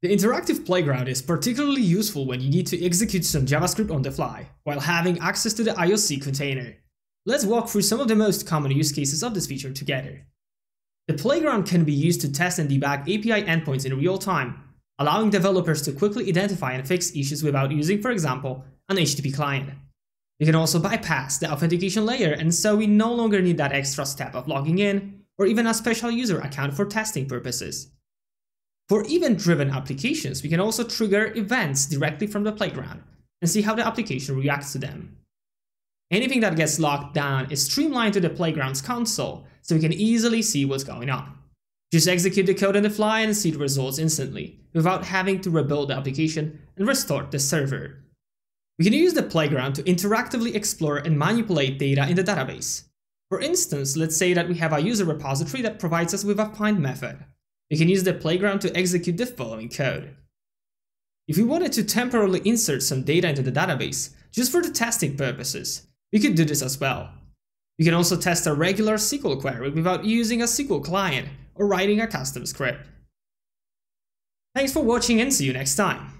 The interactive playground is particularly useful when you need to execute some JavaScript on the fly, while having access to the IOC container. Let's walk through some of the most common use cases of this feature together. The playground can be used to test and debug API endpoints in real time, allowing developers to quickly identify and fix issues without using, for example, an HTTP client. You can also bypass the authentication layer and so we no longer need that extra step of logging in or even a special user account for testing purposes. For event-driven applications, we can also trigger events directly from the playground and see how the application reacts to them. Anything that gets locked down is streamlined to the playground's console, so we can easily see what's going on. Just execute the code on the fly and see the results instantly, without having to rebuild the application and restart the server. We can use the playground to interactively explore and manipulate data in the database. For instance, let's say that we have a user repository that provides us with a find method. We can use the playground to execute the following code. If we wanted to temporarily insert some data into the database, just for the testing purposes, we could do this as well. We can also test a regular SQL query without using a SQL client or writing a custom script. Thanks for watching and see you next time.